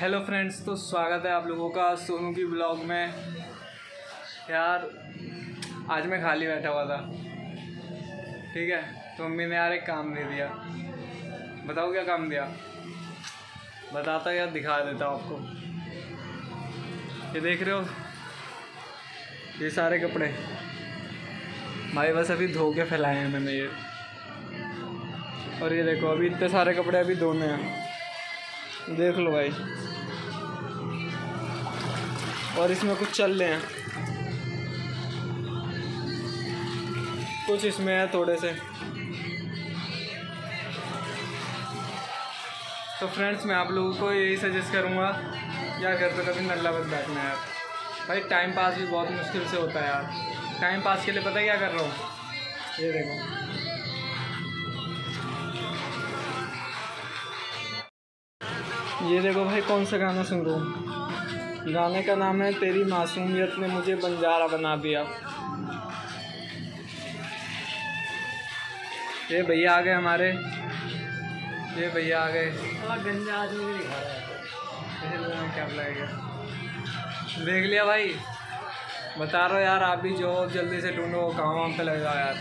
Hello friends तो स्वागत है आप लोगों का सोनू की ब्लॉग में। यार, आज मैं खाली बैठा हुआ था। ठीक है तो मम्मी ने यार एक काम दे दिया। बताओ क्या काम दिया? बताता यार दिखा देता हूँ आपको। ये देख रहे हो? ये सारे कपड़े। भाई, बस अभी धो के फैलाए हैं मैंने ये। और ये देखो, अभी इतने सारे कपड़े अभी धोने हैं। देख लो भाई। और इसमें कुछ चल रहे हैं। कुछ इसमें है थोड़े से। तो फ्रेंड्स मैं आप लोगों को यही सजेस्ट करूँगा, क्या घर पे कभी नल्ला बस बैठना यार। भाई टाइम पास भी बहुत मुश्किल से होता है यार। टाइम पास के लिए पता क्या कर रहा हूँ? ये देखो। ये देखो भाई कौन सा गाना सुन रहा हूँ। गाने का नाम है तेरी मासूमियत ने मुझे बंजारा बना दिया। ये भैया आ गए हमारे। ये भैया आ गए। गंजा आदमी भी। दिखा रहा है क्या लगेगा देख लिया भाई। बता रहा यार आप भी जो जल्दी से ढूंढो काम वाम पे लग जाओ यार।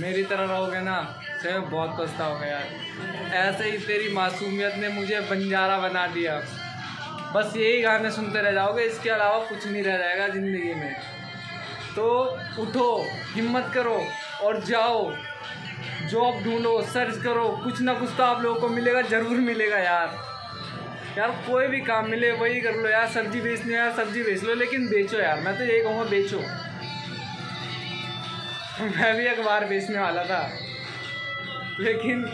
मेरी तरह रहोगे ना से बहुत पछताओगे यार। ऐसे ही तेरी मासूमियत ने मुझे बंजारा बना दिया। बस यही गाने सुनते रह जाओगे, इसके अलावा कुछ नहीं रह जाएगा ज़िंदगी में। तो उठो, हिम्मत करो और जाओ। जॉब ढूंढो, सर्च करो, कुछ ना कुछ तो आप लोगों को मिलेगा, ज़रूर मिलेगा यार। यार, कोई भी काम मिले, वही कर लो यार, सब्ज़ी बेचनी यार, सब्ज़ी बेच लो, लेकिन बेचो यार, मैं तो यही कहूँगा बेचो। मैं भी अखबार बेचने वाला था। लेकिन